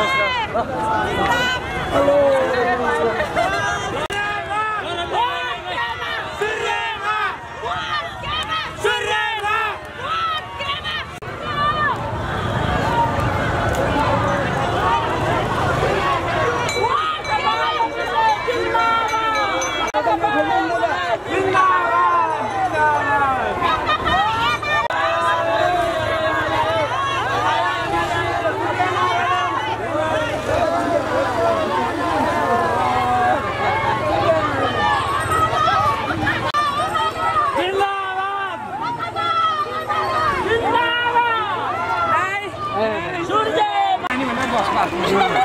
Bravo! 嗯。